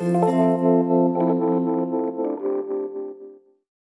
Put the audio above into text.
Música